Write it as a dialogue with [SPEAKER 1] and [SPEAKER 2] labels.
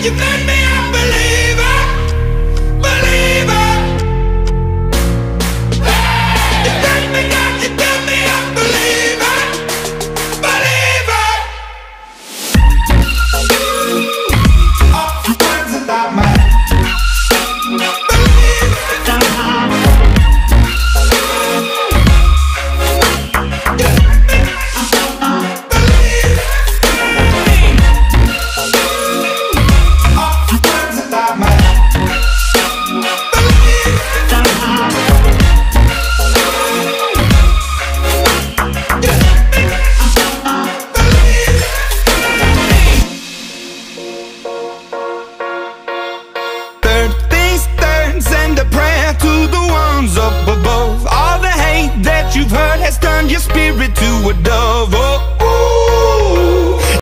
[SPEAKER 1] You made me a believer. you speak